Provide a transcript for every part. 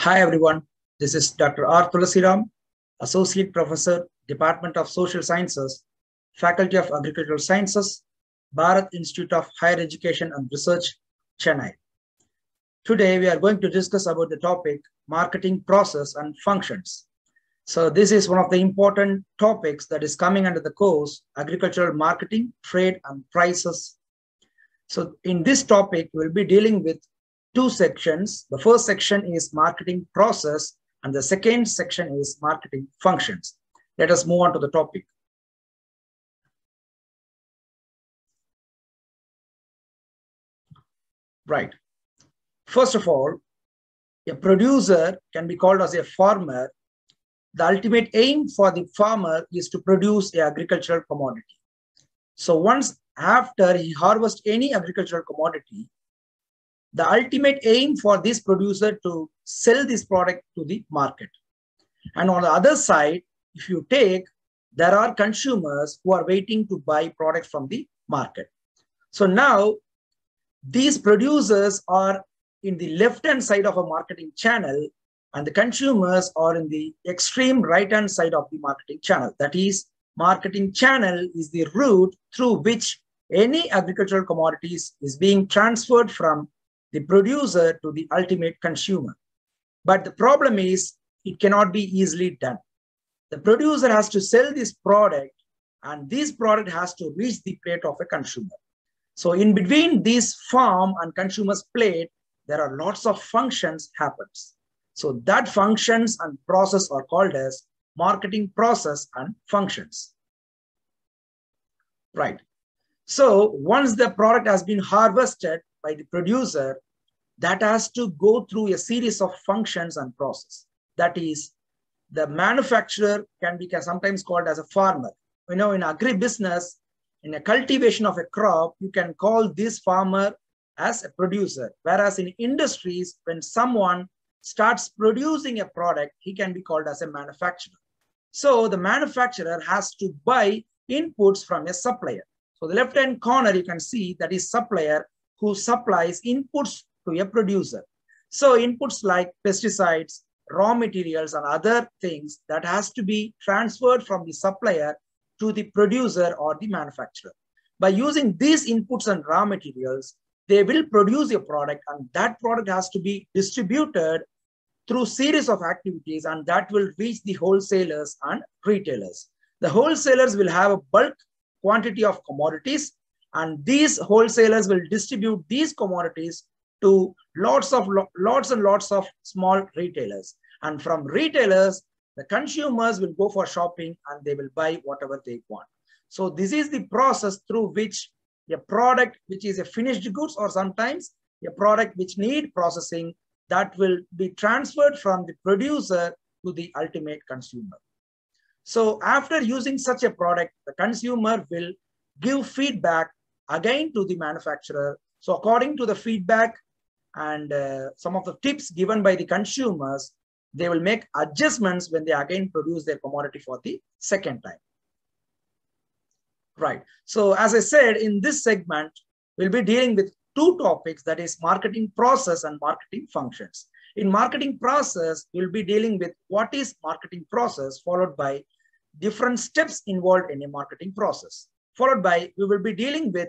Hi, everyone. This is Dr. R. Thulasiram, Associate Professor, Department of Social Sciences, Faculty of Agricultural Sciences, Bharat Institute of Higher Education and Research, Chennai. Today, we are going to discuss about the topic marketing process and functions. So this is one of the important topics that is coming under the course, agricultural marketing, trade and prices. So in this topic, we'll be dealing with two sections. The first section is marketing process and the second section is marketing functions. Let us move on to the topic. Right. First of all, a producer can be called as a farmer. The ultimate aim for the farmer is to produce a agricultural commodity. So once after he harvests any agricultural commodity, the ultimate aim for this producer to sell this product to the market. And on the other side, if you take, there are consumers who are waiting to buy products from the market. So now these producers are in the left-hand side of a marketing channel and the consumers are in the extreme right-hand side of the marketing channel. That is, marketing channel is the route through which any agricultural commodities is being transferred from the producer to the ultimate consumer. But the problem is it cannot be easily done. The producer has to sell this product and this product has to reach the plate of a consumer. So in between this farm and consumer's plate, there are lots of functions happens. So that functions and process are called as marketing process and functions. Right. So once the product has been harvested by the producer, that has to go through a series of functions and process. That is, the manufacturer can be sometimes called as a farmer. You know, in agribusiness, in a cultivation of a crop, you can call this farmer as a producer. Whereas in industries, when someone starts producing a product, he can be called as a manufacturer. So the manufacturer has to buy inputs from a supplier. So the left-hand corner, you can see that is supplier who supplies inputs to a producer. So inputs like pesticides, raw materials and other things that has to be transferred from the supplier to the producer or the manufacturer. By using these inputs and raw materials, they will produce a product and that product has to be distributed through series of activities and that will reach the wholesalers and retailers. The wholesalers will have a bulk quantity of commodities and these wholesalers will distribute these commodities to lots of lots and lots of small retailers. And from retailers the consumers will go for shopping and they will buy whatever they want. So this is the process through which a product which is a finished goods or sometimes a product which need processing that will be transferred from the producer to the ultimate consumer. So after using such a product the consumer will give feedback again to the manufacturer so according to the feedback and uh, some of the tips given by the consumers, they will make adjustments when they again produce their commodity for the second time. Right. So as I said, in this segment, we'll be dealing with two topics, that is marketing process and marketing functions. In marketing process, we'll be dealing with what is marketing process, followed by different steps involved in a marketing process. Followed by, we will be dealing with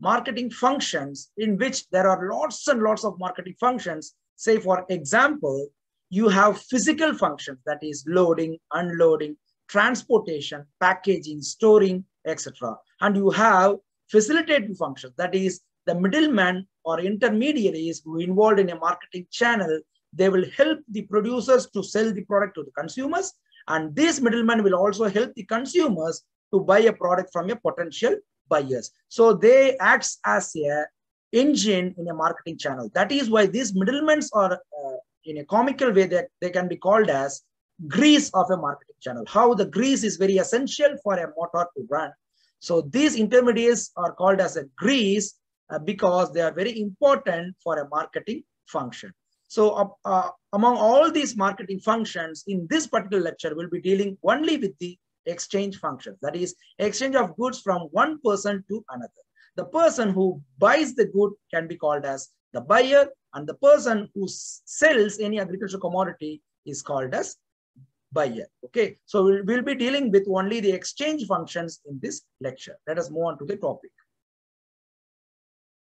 marketing functions in which there are lots and lots of marketing functions. Say, for example, you have physical functions, that is loading, unloading, transportation, packaging, storing, etc. And you have facilitative functions, that is the middleman or intermediaries who involved in a marketing channel, they will help the producers to sell the product to the consumers. And these middlemen will also help the consumers to buy a product from a potential buyers. So they acts as a engine in a marketing channel. That is why these middlemen are uh, in a comical way that they, can be called as grease of a marketing channel. How the grease is very essential for a motor to run. So these intermediaries are called as a grease uh, because they are very important for a marketing function. So uh, uh, among all these marketing functions in this particular lecture, we'll be dealing only with the exchange function. That is exchange of goods from one person to another. The person who buys the good can be called as The buyer and the person who sells any agricultural commodity is called as buyer. Okay, so we'll, we'll be dealing with only the exchange functions in this lecture. Let us move on to the topic.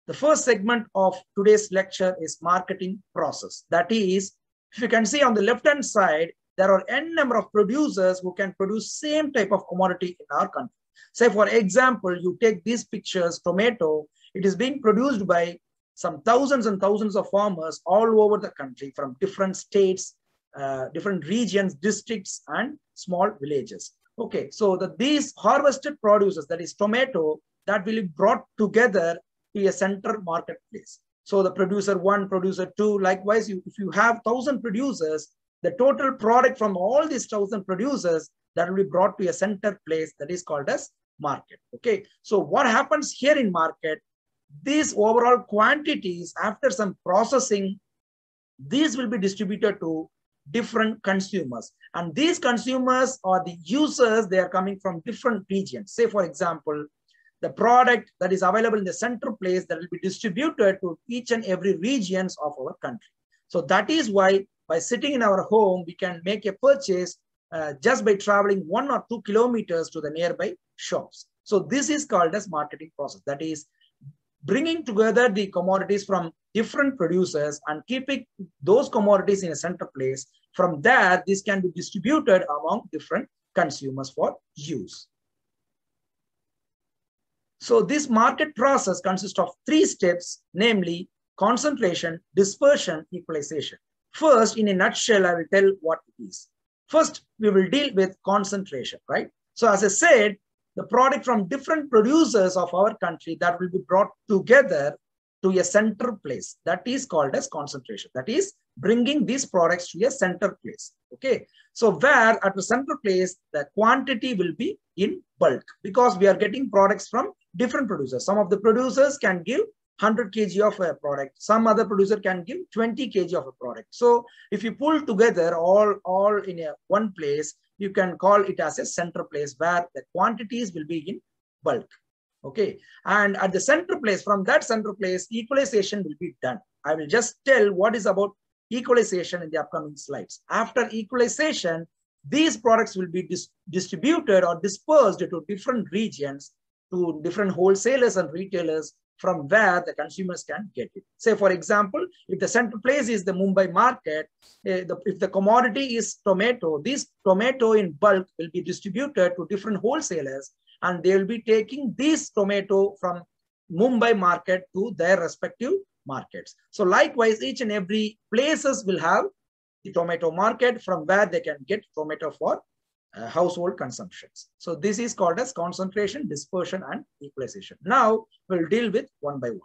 The first segment of today's lecture is marketing process. That is, if you can see on the left-hand side, there are n number of producers who can produce same type of commodity in our country. Say, for example, you take these pictures, tomato, it is being produced by some thousands and thousands of farmers all over the country from different states, uh, different regions, districts, and small villages. Okay, so the, these harvested produces, that is tomato, that will be brought together to a center marketplace. So the producer one, producer two, likewise, you, if you have thousand producers, the total product from all these thousand producers that will be brought to a center place that is called as market. Okay, so what happens here in market? These overall quantities after some processing, these will be distributed to different consumers. And these consumers or the users, they are coming from different regions. Say, for example, the product that is available in the center place that will be distributed to each and every regions of our country. So that is why by sitting in our home, we can make a purchase uh, just by traveling one or two kilometers to the nearby shops. So this is called as marketing process. That is bringing together the commodities from different producers and keeping those commodities in a center place. From there, this can be distributed among different consumers for use. So this market process consists of three steps, namely concentration, dispersion, equalization. First, in a nutshell, I will tell what it is. First, we will deal with concentration, right? So as I said, the product from different producers of our country that will be brought together to a center place. That is called as concentration. That is bringing these products to a center place. Okay. So where at the center place, the quantity will be in bulk because we are getting products from different producers. Some of the producers can give 100 kg of a product. Some other producer can give 20 kg of a product. So if you pull together all, all in a one place, you can call it as a center place where the quantities will be in bulk. Okay. And at the center place, from that center place, equalization will be done. I will just tell what is about equalization in the upcoming slides. After equalization, these products will be dis distributed or dispersed to different regions, to different wholesalers and retailers from where the consumers can get it. Say, for example, if the central place is the Mumbai market, uh, the, if the commodity is tomato, this tomato in bulk will be distributed to different wholesalers and they will be taking this tomato from Mumbai market to their respective markets. So likewise, each and every places will have the tomato market from where they can get tomato for uh, household consumptions. So this is called as concentration, dispersion, and equalization. Now we'll deal with one by one.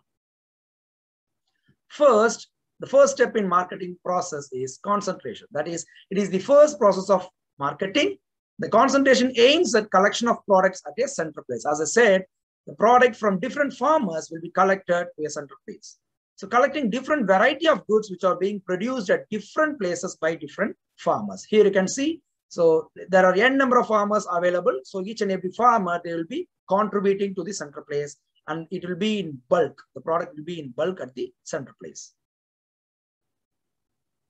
First, the first step in marketing process is concentration. That is, it is the first process of marketing. The concentration aims at collection of products at a central place. As I said, the product from different farmers will be collected to a central place. So collecting different variety of goods which are being produced at different places by different farmers. Here you can see so there are n number of farmers available. So each and every farmer, they will be contributing to the center place and it will be in bulk. The product will be in bulk at the center place.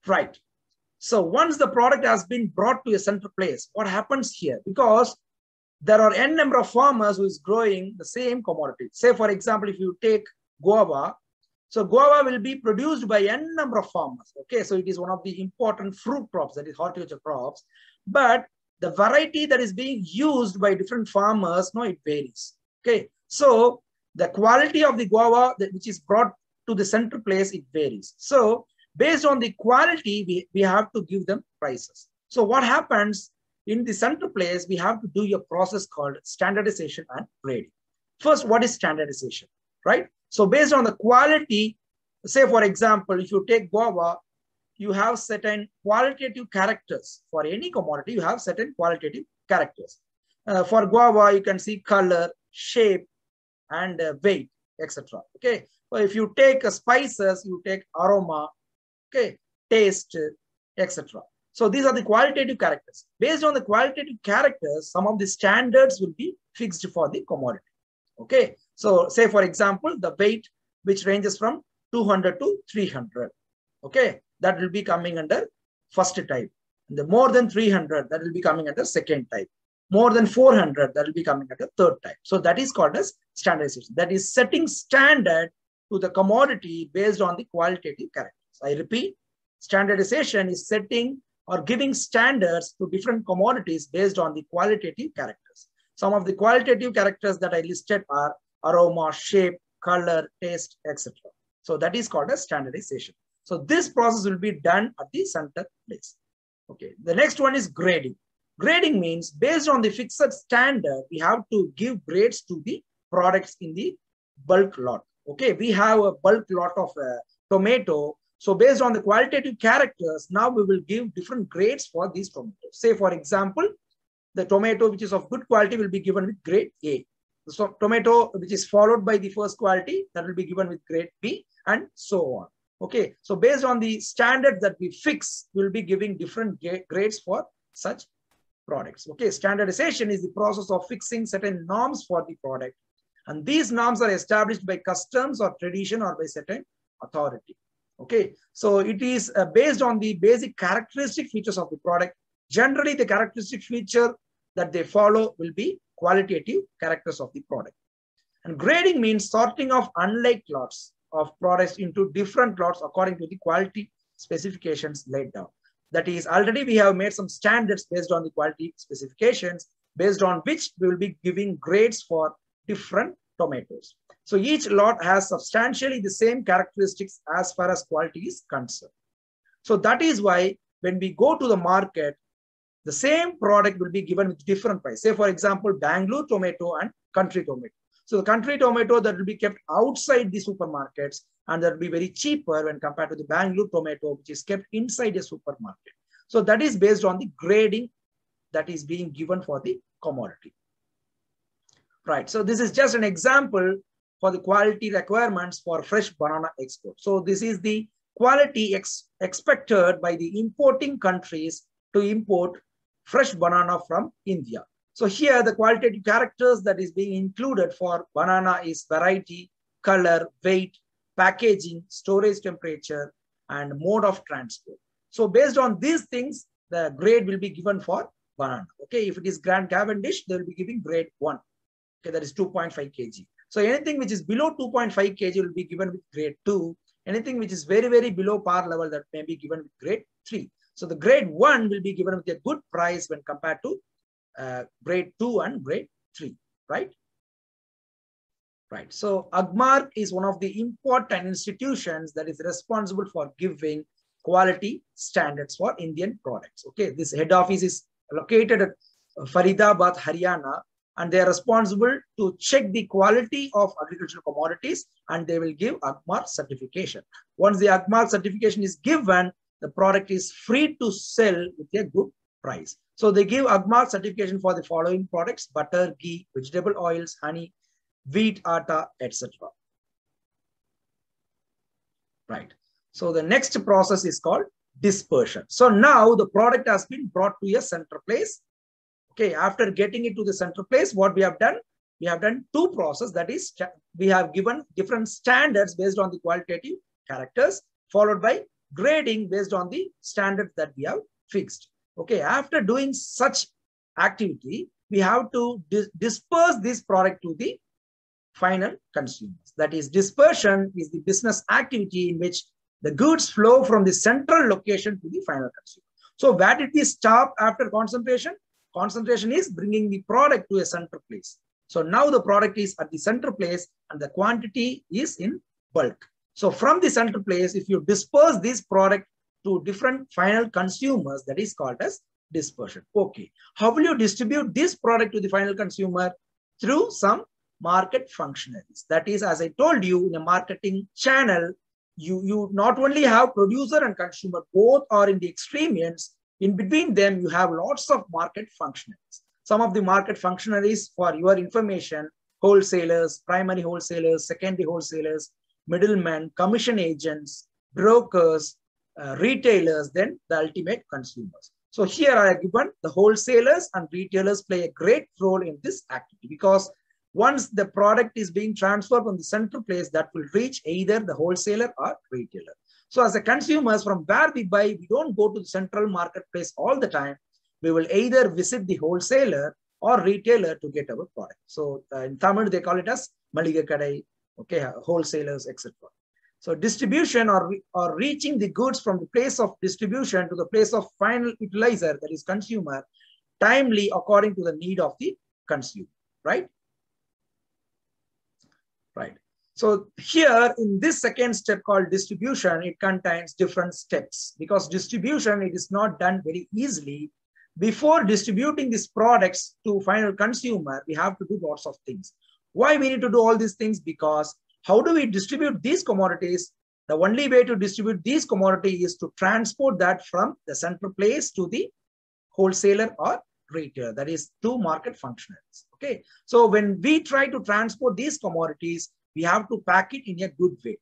Right. So once the product has been brought to a center place, what happens here? Because there are n number of farmers who is growing the same commodity. Say, for example, if you take guava, so guava will be produced by n number of farmers. Okay, so it is one of the important fruit crops, that is horticulture crops but the variety that is being used by different farmers, no, it varies. Okay, so the quality of the guava that, which is brought to the center place, it varies. So based on the quality, we, we have to give them prices. So what happens in the center place, we have to do a process called standardization and grading. First, what is standardization, right? So based on the quality, say for example, if you take guava, you have certain qualitative characters. For any commodity, you have certain qualitative characters. Uh, for guava, you can see color, shape, and uh, weight, etc. Okay. So if you take uh, spices, you take aroma, okay, taste, etc. So these are the qualitative characters. Based on the qualitative characters, some of the standards will be fixed for the commodity. Okay. So say, for example, the weight, which ranges from 200 to 300. Okay, that will be coming under first type. The more than 300, that will be coming under second type. More than 400, that will be coming under third type. So that is called as standardization. That is setting standard to the commodity based on the qualitative characters. I repeat, standardization is setting or giving standards to different commodities based on the qualitative characters. Some of the qualitative characters that I listed are aroma, shape, color, taste, etc. So that is called as standardization. So this process will be done at the center place. Okay. The next one is grading. Grading means based on the fixed standard, we have to give grades to the products in the bulk lot. Okay. We have a bulk lot of uh, tomato. So based on the qualitative characters, now we will give different grades for these tomatoes. Say, for example, the tomato which is of good quality will be given with grade A. So tomato which is followed by the first quality that will be given with grade B and so on. Okay, so based on the standards that we fix, we'll be giving different grades for such products. Okay, standardization is the process of fixing certain norms for the product. And these norms are established by customs or tradition or by certain authority. Okay, so it is uh, based on the basic characteristic features of the product. Generally, the characteristic feature that they follow will be qualitative characters of the product. And grading means sorting of unlike lots of products into different lots according to the quality specifications laid down. That is, already we have made some standards based on the quality specifications, based on which we will be giving grades for different tomatoes. So each lot has substantially the same characteristics as far as quality is concerned. So that is why when we go to the market, the same product will be given with different price. Say, for example, Bangalore tomato and country tomato. So the country tomato that will be kept outside the supermarkets and that will be very cheaper when compared to the Bangalore tomato, which is kept inside a supermarket. So that is based on the grading that is being given for the commodity. Right. So this is just an example for the quality requirements for fresh banana export. So this is the quality ex expected by the importing countries to import fresh banana from India. So here the qualitative characters that is being included for banana is variety, color, weight, packaging, storage temperature, and mode of transport. So based on these things, the grade will be given for banana. Okay, if it is Grand Cavendish, they will be giving grade 1. Okay, that is 2.5 kg. So anything which is below 2.5 kg will be given with grade 2. Anything which is very, very below par level that may be given with grade 3. So the grade 1 will be given with a good price when compared to uh, grade 2 and grade 3, right? Right. So AGMARK is one of the important institutions that is responsible for giving quality standards for Indian products. Okay, this head office is located at Faridabad, Haryana, and they are responsible to check the quality of agricultural commodities and they will give AGMARK certification. Once the AGMARK certification is given, the product is free to sell with a good price. So they give AGMARK certification for the following products, butter, ghee, vegetable oils, honey, wheat, atta, etc. Right. So the next process is called dispersion. So now the product has been brought to a center place. Okay, after getting it to the center place, what we have done? We have done two processes. That is, we have given different standards based on the qualitative characters, followed by grading based on the standards that we have fixed. Okay, after doing such activity, we have to dis disperse this product to the final consumers. That is, dispersion is the business activity in which the goods flow from the central location to the final consumer. So where did we stop after concentration? Concentration is bringing the product to a center place. So now the product is at the center place and the quantity is in bulk. So from the center place, if you disperse this product to different final consumers that is called as dispersion. Okay. How will you distribute this product to the final consumer? Through some market functionaries. That is, as I told you, in a marketing channel, you, you not only have producer and consumer, both are in the extreme ends. In between them, you have lots of market functionaries. Some of the market functionaries, for your information, wholesalers, primary wholesalers, secondary wholesalers, middlemen, commission agents, brokers, uh, retailers then the ultimate consumers. So here I have given the wholesalers and retailers play a great role in this activity because once the product is being transferred from the central place, that will reach either the wholesaler or retailer. So as a consumers, from where we buy, we don't go to the central marketplace all the time. We will either visit the wholesaler or retailer to get our product. So uh, in Tamil, they call it as Maliga Kadai, okay, wholesalers, etc. So distribution or, or reaching the goods from the place of distribution to the place of final utilizer, that is consumer, timely according to the need of the consumer, right? Right. So here in this second step called distribution, it contains different steps because distribution, it is not done very easily. Before distributing these products to final consumer, we have to do lots of things. Why we need to do all these things? Because how do we distribute these commodities? The only way to distribute these commodities is to transport that from the central place to the wholesaler or retailer. That is two market functionaries. Okay. So when we try to transport these commodities, we have to pack it in a good way.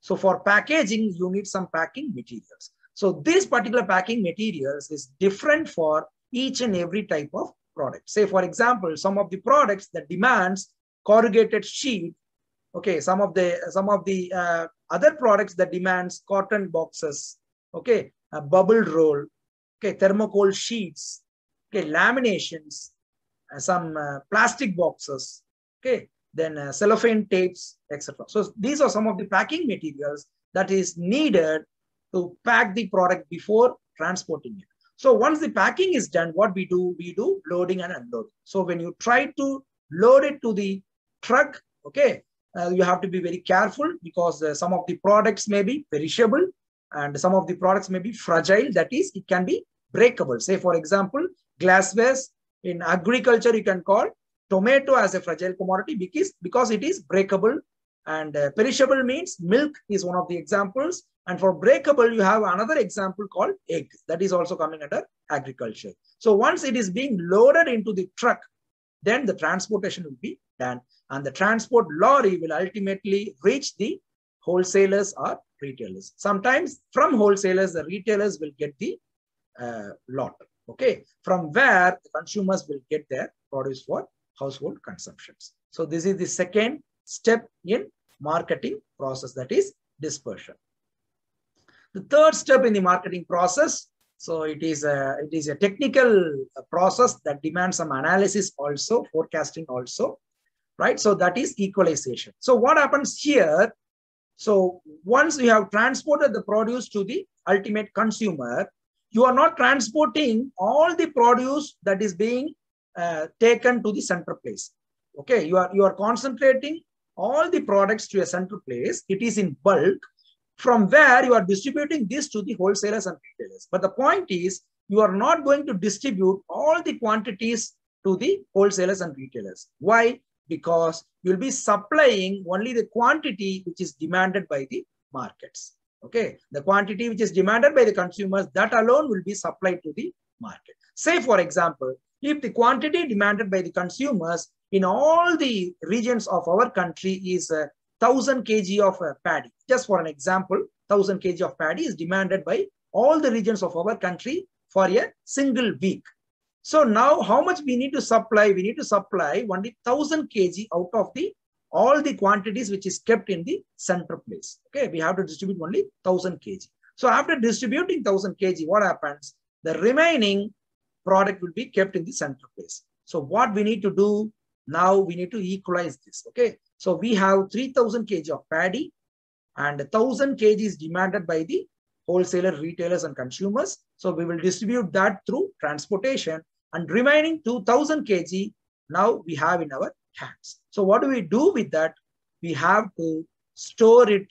So for packaging, you need some packing materials. So this particular packing materials is different for each and every type of product. Say, for example, some of the products that demands corrugated sheet okay some of the some of the uh, other products that demands cotton boxes okay bubble roll okay thermocol sheets okay laminations uh, some uh, plastic boxes okay then uh, cellophane tapes etc so these are some of the packing materials that is needed to pack the product before transporting it. So once the packing is done what we do we do loading and unloading. So when you try to load it to the truck okay uh, you have to be very careful because uh, some of the products may be perishable and some of the products may be fragile. That is, it can be breakable. Say, for example, glassware in agriculture, you can call tomato as a fragile commodity because, because it is breakable and uh, perishable means milk is one of the examples. And for breakable, you have another example called egg that is also coming under agriculture. So once it is being loaded into the truck, then the transportation will be done and the transport lorry will ultimately reach the wholesalers or retailers. Sometimes from wholesalers, the retailers will get the uh, lot, okay? From where the consumers will get their produce for household consumptions. So this is the second step in marketing process that is dispersion. The third step in the marketing process, so it is a, it is a technical process that demands some analysis also, forecasting also right? So that is equalization. So what happens here? So once you have transported the produce to the ultimate consumer, you are not transporting all the produce that is being uh, taken to the center place. Okay, you are you are concentrating all the products to a central place. It is in bulk. From where you are distributing this to the wholesalers and retailers. But the point is, you are not going to distribute all the quantities to the wholesalers and retailers. Why? because you'll be supplying only the quantity which is demanded by the markets. Okay, the quantity which is demanded by the consumers, that alone will be supplied to the market. Say, for example, if the quantity demanded by the consumers in all the regions of our country is uh, 1000 kg of uh, paddy, just for an example, 1000 kg of paddy is demanded by all the regions of our country for a single week. So now how much we need to supply? We need to supply only 1000 kg out of the all the quantities which is kept in the center place. Okay, we have to distribute only 1000 kg. So after distributing 1000 kg, what happens? The remaining product will be kept in the center place. So what we need to do now, we need to equalize this. Okay, so we have 3000 kg of paddy and 1000 kg is demanded by the wholesaler, retailers and consumers. So we will distribute that through transportation and remaining 2000 kg now we have in our hands. So what do we do with that? We have to store it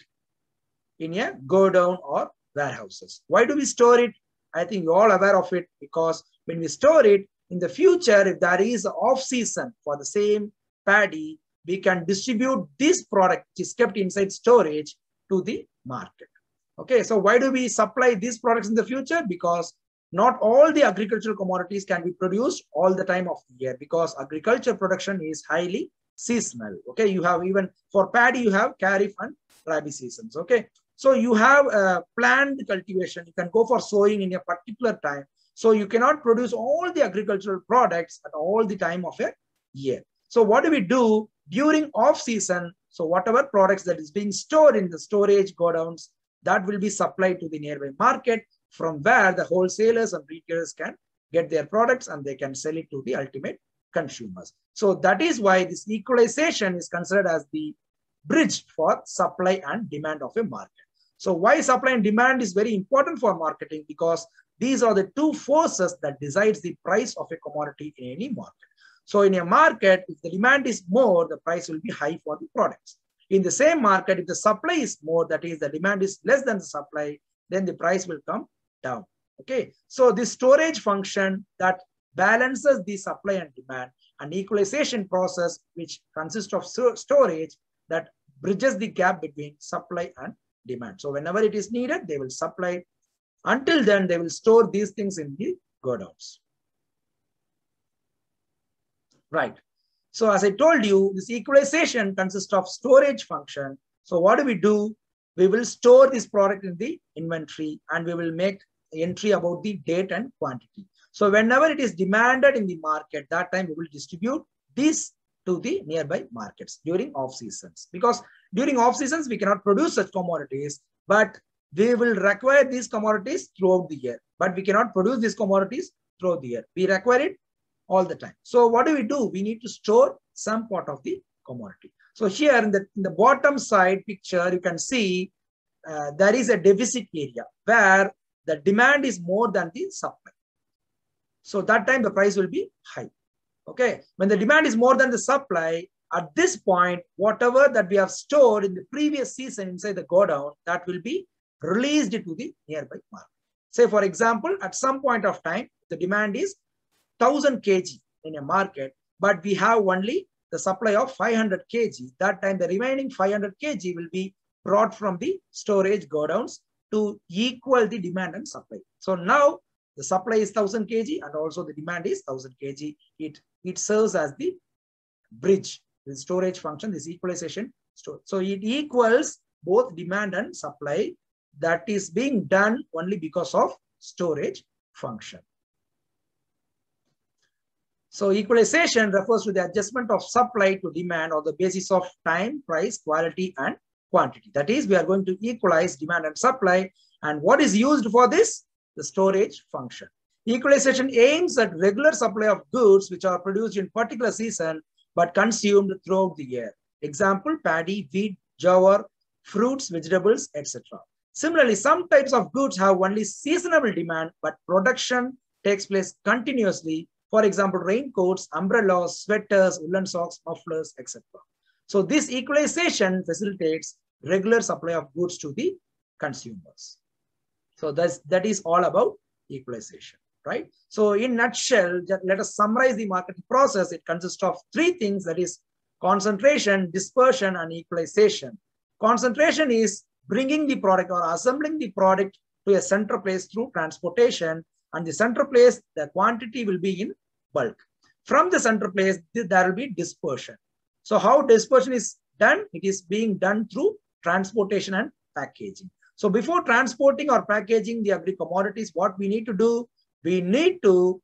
in a godown or warehouses. Why do we store it? I think you're all aware of it because when we store it in the future, if there is off season for the same paddy, we can distribute this product which is kept inside storage to the market. Okay, so why do we supply these products in the future? Because not all the agricultural commodities can be produced all the time of the year because agriculture production is highly seasonal. Okay, you have even for paddy, you have kharif and rabi seasons. Okay, so you have a planned cultivation. You can go for sowing in a particular time. So you cannot produce all the agricultural products at all the time of a year. So what do we do? during off season, so whatever products that is being stored in the storage godowns, that will be supplied to the nearby market from where the wholesalers and retailers can get their products and they can sell it to the ultimate consumers. So that is why this equalization is considered as the bridge for supply and demand of a market. So why supply and demand is very important for marketing because these are the two forces that decides the price of a commodity in any market. So in a market, if the demand is more, the price will be high for the products. In the same market, if the supply is more, that is the demand is less than the supply, then the price will come down. Okay, so the storage function that balances the supply and demand, an equalization process which consists of storage that bridges the gap between supply and demand. So whenever it is needed, they will supply. Until then, they will store these things in the godowns. Right. So as I told you, this equalization consists of storage function. So what do we do? We will store this product in the inventory and we will make entry about the date and quantity. So whenever it is demanded in the market, that time we will distribute this to the nearby markets during off seasons. Because during off seasons, we cannot produce such commodities, but we will require these commodities throughout the year. But we cannot produce these commodities throughout the year. We require it all the time. So what do we do? We need to store some part of the commodity. So here in the, in the bottom side picture, you can see uh, there is a deficit area where the demand is more than the supply. So that time the price will be high. Okay. When the demand is more than the supply, at this point, whatever that we have stored in the previous season inside the godown, that will be released to the nearby market. Say, for example, at some point of time, the demand is 1000 kg in a market, but we have only the supply of 500 kg. That time, the remaining 500 kg will be brought from the storage godowns to equal the demand and supply. So now the supply is 1000 kg and also the demand is 1000 kg. It, it serves as the bridge, the storage function, this equalization. So it equals both demand and supply that is being done only because of storage function. So equalization refers to the adjustment of supply to demand on the basis of time, price, quality, and quantity. That is, we are going to equalize demand and supply. And what is used for this? The storage function. Equalization aims at regular supply of goods which are produced in particular season but consumed throughout the year. Example, paddy, wheat, jowar, fruits, vegetables, etc. Similarly, some types of goods have only seasonable demand, but production takes place continuously. For example, raincoats, umbrellas, sweaters, woolen socks, mufflers, etc. So this equalization facilitates regular supply of goods to the consumers. So that's, that is all about equalization, right? So in nutshell, let us summarize the marketing process. It consists of three things that is concentration, dispersion, and equalization. Concentration is bringing the product or assembling the product to a center place through transportation. And the center place, the quantity will be in bulk. From the center place, there will be dispersion. So how dispersion is done? It is being done through transportation and packaging. So before transporting or packaging the agri commodities, what we need to do, we need to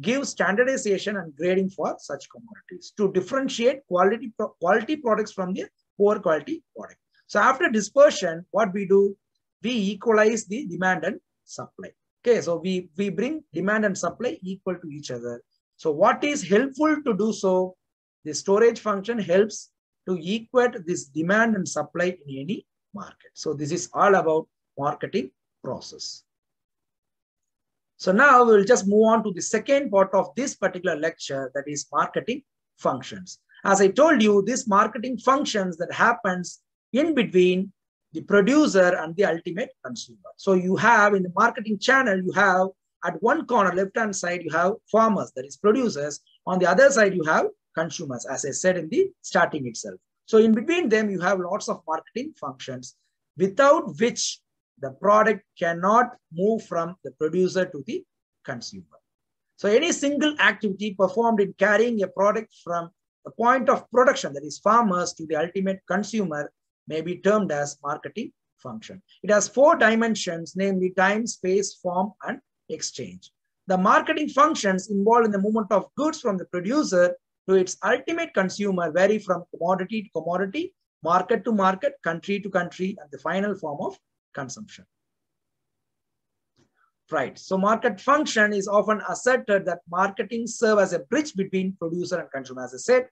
give standardization and grading for such commodities to differentiate quality, quality products from the poor quality product. So after dispersion, what we do, we equalize the demand and supply. Okay, so we, we bring demand and supply equal to each other. So what is helpful to do so? The storage function helps to equate this demand and supply in any market. So this is all about marketing process. So now we'll just move on to the second part of this particular lecture that is marketing functions. As I told you, this marketing functions that happens in between the producer and the ultimate consumer. So you have in the marketing channel, you have at one corner, left-hand side, you have farmers, that is producers. On the other side, you have consumers, as I said in the starting itself. So in between them, you have lots of marketing functions without which the product cannot move from the producer to the consumer. So any single activity performed in carrying a product from the point of production, that is farmers, to the ultimate consumer may be termed as marketing function. It has four dimensions, namely time, space, form, and exchange. The marketing functions involved in the movement of goods from the producer to its ultimate consumer vary from commodity to commodity, market to market, country to country, and the final form of consumption. Right. So market function is often asserted that marketing serve as a bridge between producer and consumer. As I said,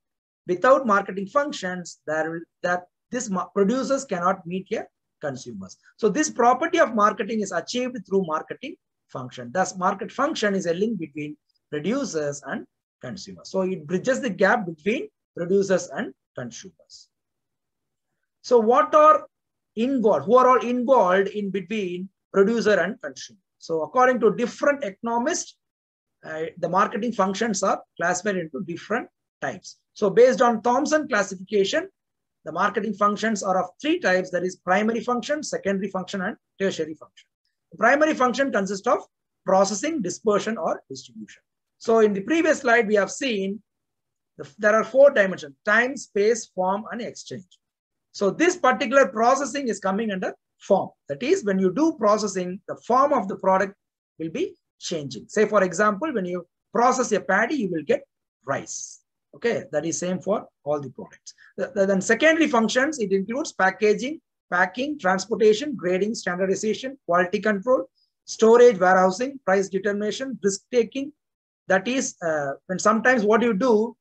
without marketing functions, there will, that this producers cannot meet their consumers. So this property of marketing is achieved through marketing function. Thus, market function is a link between producers and consumers. So it bridges the gap between producers and consumers. So what are involved? Who are all involved in between producer and consumer? So according to different economists, uh, the marketing functions are classified into different types. So based on Thomsen classification, the marketing functions are of three types. That is primary function, secondary function, and tertiary function. The primary function consists of processing, dispersion, or distribution. So in the previous slide, we have seen the, there are four dimensions, time, space, form, and exchange. So this particular processing is coming under form. That is, when you do processing, the form of the product will be changing. Say, for example, when you process a paddy, you will get rice. Okay, that is same for all the products. The, the, then secondary functions, it includes packaging, packing, transportation, grading, standardization, quality control, storage, warehousing, price determination, risk taking. That is, uh, when sometimes what you do,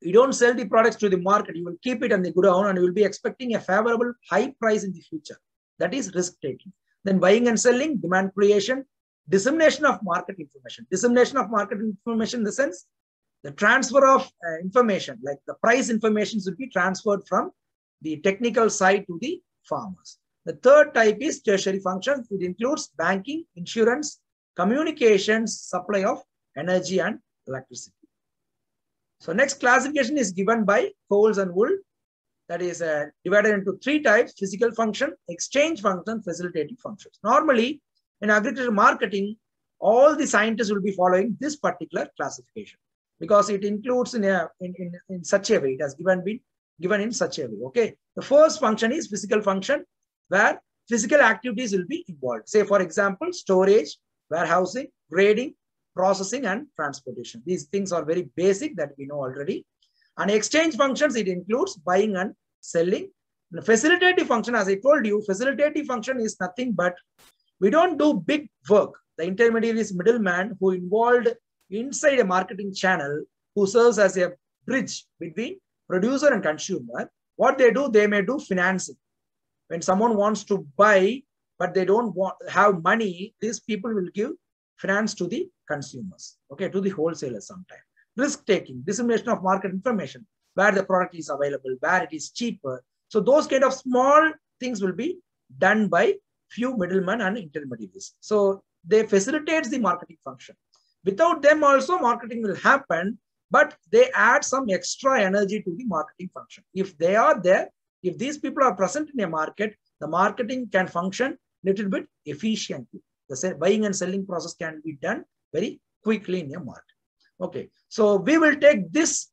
you don't sell the products to the market, you will keep it on the ground and you will be expecting a favorable high price in the future. That is risk taking. Then buying and selling, demand creation, dissemination of market information. Dissemination of market information in the sense, the transfer of uh, information, like the price information should be transferred from the technical side to the farmers. The third type is tertiary functions. It includes banking, insurance, communications, supply of energy and electricity. So next classification is given by Kohls and Uhl. That is uh, divided into three types, physical function, exchange function, facilitating functions. Normally, in agricultural marketing, all the scientists will be following this particular classification because it includes in, a, in, in, in such a way, it has given been given in such a way. Okay. The first function is physical function where physical activities will be involved. Say, for example, storage, warehousing, grading, processing, and transportation. These things are very basic that we know already. And exchange functions, it includes buying and selling. The facilitative function, as I told you, facilitative function is nothing but we don't do big work. The intermediary is middleman who involved inside a marketing channel who serves as a bridge between producer and consumer. What they do, they may do financing when someone wants to buy, but they don't want have money, these people will give finance to the consumers, okay, to the wholesalers sometimes. Risk taking, dissemination of market information, where the product is available, where it is cheaper. So those kind of small things will be done by few middlemen and intermediaries. So they facilitate the marketing function. Without them also marketing will happen, but they add some extra energy to the marketing function. If they are there, if these people are present in a market, the marketing can function little bit efficiently. The buying and selling process can be done very quickly in a market. Okay, so we will take this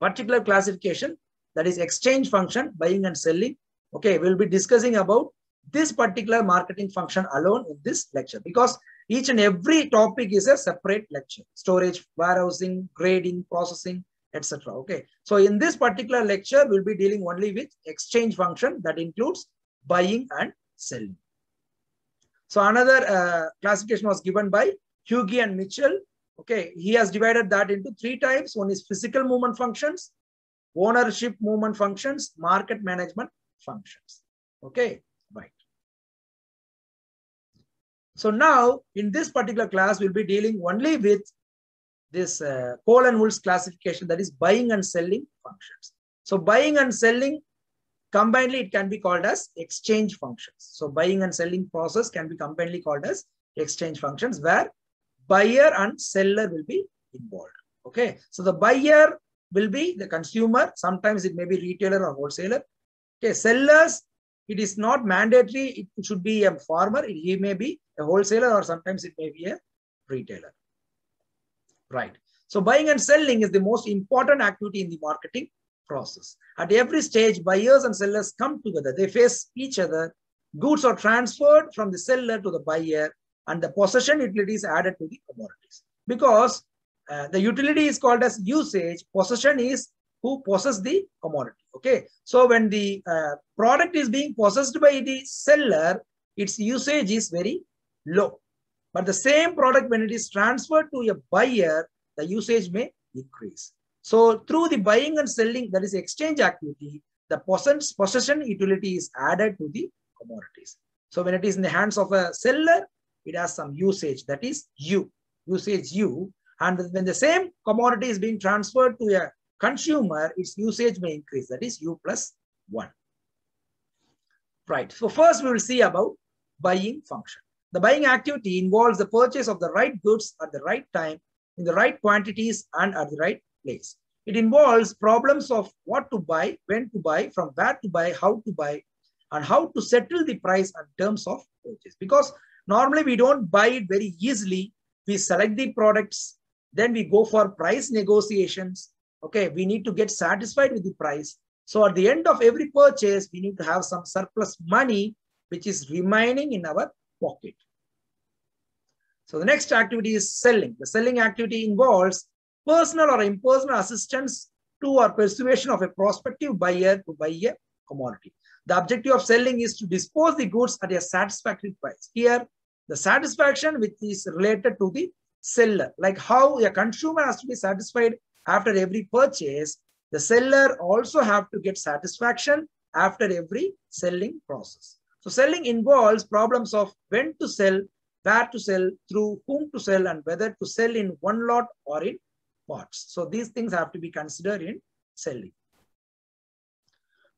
particular classification that is exchange function, buying and selling. Okay, we'll be discussing about this particular marketing function alone in this lecture because each and every topic is a separate lecture. Storage, warehousing, grading, processing, etc. Okay. So in this particular lecture, we'll be dealing only with exchange function that includes buying and selling. So another uh, classification was given by Huegy and Mitchell. Okay. He has divided that into three types. One is physical movement functions, ownership movement functions, market management functions. Okay. So now in this particular class, we'll be dealing only with this uh, Cole and Uhl's classification that is buying and selling functions. So buying and selling combinedly it can be called as exchange functions. So buying and selling process can be combinedly called as exchange functions where buyer and seller will be involved. Okay. So the buyer will be the consumer. Sometimes it may be retailer or wholesaler. Okay. Sellers, it is not mandatory. It should be a farmer. He may be a wholesaler or sometimes it may be a retailer right? So buying and selling is the most important activity in the marketing process. At every stage, buyers and sellers come together. They face each other. Goods are transferred from the seller to the buyer and the possession utility is added to the commodities. Because uh, the utility is called as usage. Possession is who possess the commodity. Okay. So when the uh, product is being possessed by the seller, its usage is very low. But the same product, when it is transferred to a buyer, the usage may increase. So through the buying and selling, that is exchange activity, the possession utility is added to the commodities. So when it is in the hands of a seller, it has some usage, that is U, usage U. And when the same commodity is being transferred to a consumer, its usage may increase, that is U plus 1. Right, so first we will see about buying function. The buying activity involves the purchase of the right goods at the right time, in the right quantities and at the right place. It involves problems of what to buy, when to buy, from where to buy, how to buy, and how to settle the price and terms of purchase. Because normally we don't buy it very easily. We select the products, then we go for price negotiations. Okay, we need to get satisfied with the price. So at the end of every purchase, we need to have some surplus money which is remaining in our pocket. So the next activity is selling. The selling activity involves personal or impersonal assistance to or persuasion of a prospective buyer to buy a commodity. The objective of selling is to dispose the goods at a satisfactory price. Here, the satisfaction which is related to the seller, like how a consumer has to be satisfied after every purchase, the seller also have to get satisfaction after every selling process. So selling involves problems of when to sell, where to sell, through whom to sell, and whether to sell in one lot or in parts. So these things have to be considered in selling.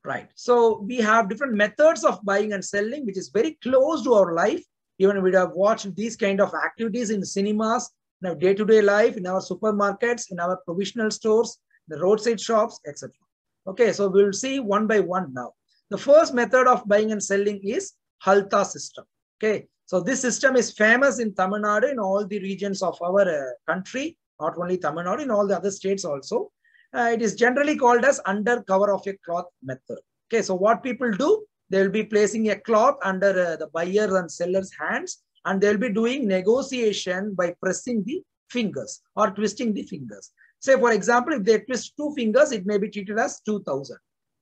Right. So we have different methods of buying and selling, which is very close to our life. Even we have watched these kind of activities in cinemas, in our day-to-day -day life, in our supermarkets, in our provisional stores, the roadside shops, etc. Okay, so we'll see one by one now. The first method of buying and selling is Hatha system. Okay, so this system is famous in Tamil Nadu, in all the regions of our uh, country, not only Tamil Nadu, in all the other states also. Uh, it is generally called as under cover of a cloth method. Okay, so what people do, they will be placing a cloth under uh, the buyer and seller's hands and they'll be doing negotiation by pressing the fingers or twisting the fingers. Say, for example, if they twist two fingers, it may be treated as 2000.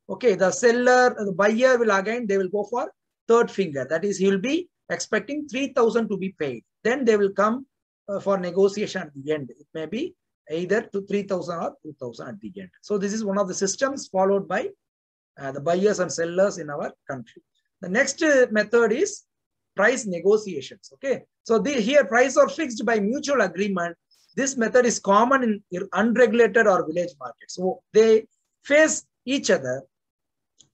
Okay, the seller, the buyer will again, they will go for third finger. That is, he will be expecting 3000 to be paid. Then they will come uh, for negotiation at the end. It may be either to 3000 or 2000 at the end. So this is one of the systems followed by uh, the buyers and sellers in our country. The next uh, method is price negotiations. Okay. So the, here price are fixed by mutual agreement. This method is common in unregulated or village markets. So they face each other.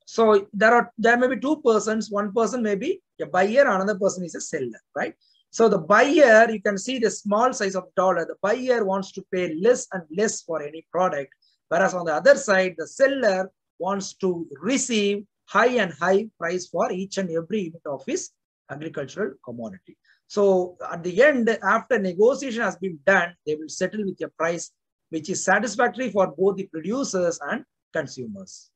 So there are there may be two persons. One person may be a buyer, another person is a seller, right? So the buyer, you can see the small size of dollar. The buyer wants to pay less and less for any product. Whereas on the other side, the seller wants to receive high and high price for each and every unit of his agricultural commodity. So at the end, after negotiation has been done, they will settle with a price which is satisfactory for both the producers and consumers.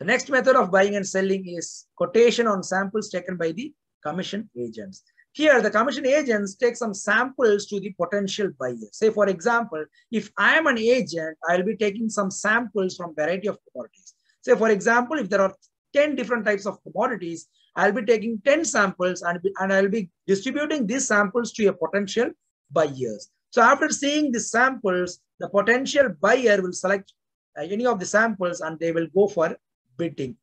The next method of buying and selling is quotation on samples taken by the commission agents. Here, the commission agents take some samples to the potential buyer. Say, for example, if I am an agent, I'll be taking some samples from variety of commodities. Say, for example, if there are 10 different types of commodities, I'll be taking 10 samples and, and I'll be distributing these samples to a potential buyers. So after seeing the samples, the potential buyer will select uh, any of the samples and they will go for bidding.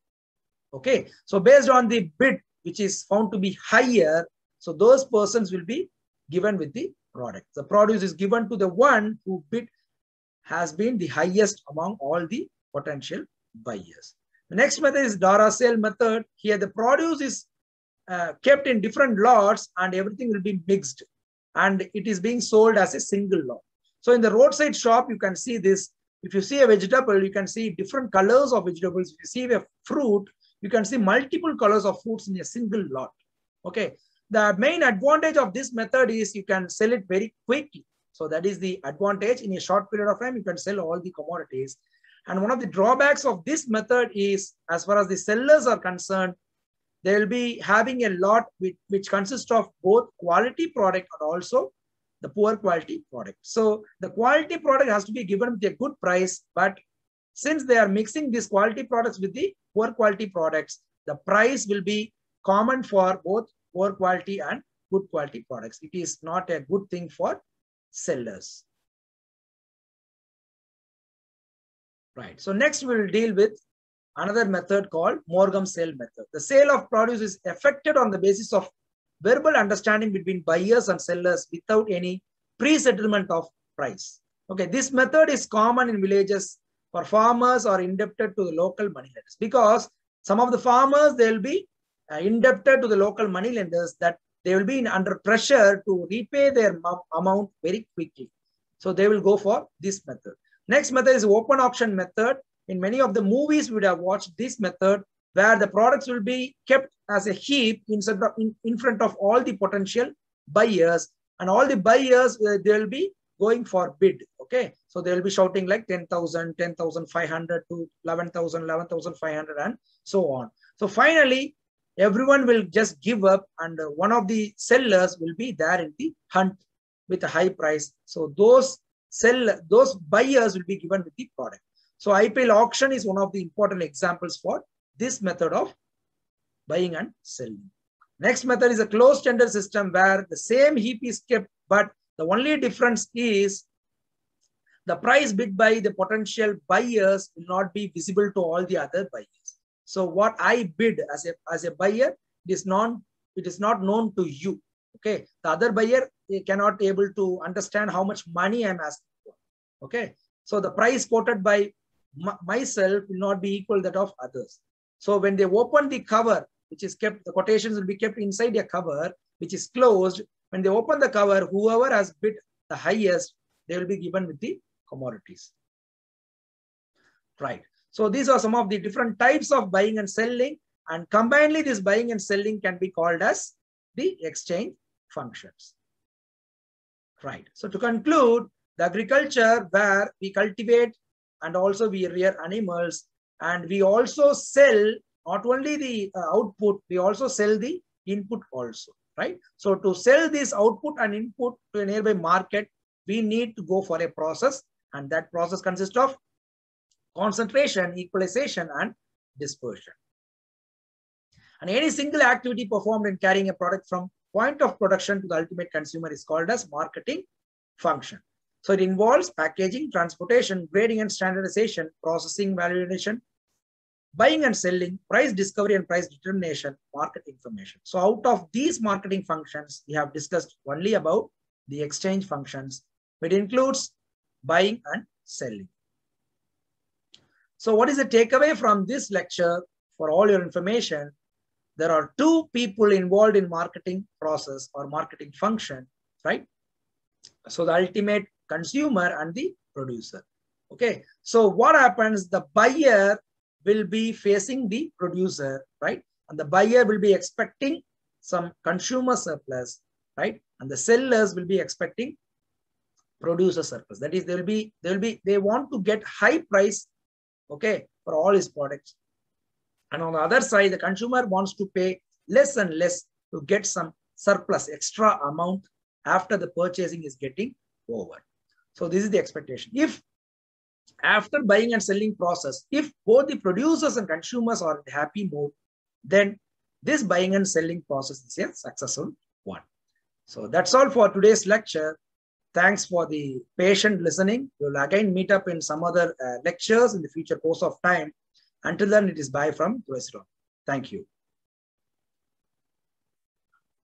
Okay, so based on the bid, which is found to be higher, so those persons will be given with the product. The produce is given to the one who bid has been the highest among all the potential buyers. The next method is Dara sale method. Here the produce is uh, kept in different lots and everything will be mixed and it is being sold as a single lot. So in the roadside shop, you can see this. If you see a vegetable, you can see different colors of vegetables. If you see a fruit, you can see multiple colors of fruits in a single lot. Okay. The main advantage of this method is you can sell it very quickly. So that is the advantage in a short period of time, you can sell all the commodities. And one of the drawbacks of this method is as far as the sellers are concerned, they will be having a lot which, which consists of both quality product and also the poor quality product. So the quality product has to be given with a good price, but since they are mixing these quality products with the poor quality products, the price will be common for both poor quality and good quality products. It is not a good thing for sellers. Right. So next we will deal with another method called Moghum sale method. The sale of produce is affected on the basis of verbal understanding between buyers and sellers without any pre-settlement of price. Okay, this method is common in villages for farmers or indebted to the local money lenders because some of the farmers they will be uh, indebted to the local money lenders that they will be in, under pressure to repay their amount very quickly. So they will go for this method. Next method is open auction method. In many of the movies, we would have watched this method where the products will be kept as a heap in, in front of all the potential buyers and all the buyers, uh, they will be going for bid. Okay. So they will be shouting like 10,000, 10,500 to 11,000, 11,500 and so on. So finally, everyone will just give up and one of the sellers will be there in the hunt with a high price. So those sell, those buyers will be given with the product. So IPL auction is one of the important examples for this method of buying and selling. Next method is a closed tender system where the same heap is kept, but the only difference is the price bid by the potential buyers will not be visible to all the other buyers. So what I bid as a, as a buyer, it is, non, it is not known to you. Okay. The other buyer cannot able to understand how much money I'm asking for. Okay. So the price quoted by myself will not be equal that of others. So when they open the cover, which is kept, the quotations will be kept inside a cover, which is closed. When they open the cover, whoever has bid the highest, they will be given with the commodities. Right. So these are some of the different types of buying and selling. And combinedly, this buying and selling can be called as the exchange functions. Right. So to conclude, the agriculture where we cultivate and also we rear animals and we also sell not only the uh, output, we also sell the input also, right? So to sell this output and input to a nearby market, we need to go for a process and that process consists of concentration, equalization and dispersion. And any single activity performed in carrying a product from point of production to the ultimate consumer is called as marketing function. So it involves packaging, transportation, grading and standardization, processing, validation, buying and selling, price discovery and price determination, market information. So out of these marketing functions, we have discussed only about the exchange functions. It includes buying and selling. So what is the takeaway from this lecture for all your information? There are two people involved in marketing process or marketing function, right? So the ultimate consumer and the producer. Okay. So what happens? The buyer will be facing the producer, right? And the buyer will be expecting some consumer surplus, right? And the sellers will be expecting producer surplus. That is, they will be, they will be, they want to get high price, okay, for all his products. And on the other side, the consumer wants to pay less and less to get some surplus, extra amount after the purchasing is getting over. So this is the expectation. If after buying and selling process, if both the producers and consumers are in happy mode, then this buying and selling process is a successful one. So that's all for today's lecture. Thanks for the patient listening. We'll again meet up in some other uh, lectures in the future course of time. Until then, it is bye from Thulasiram. Thank you.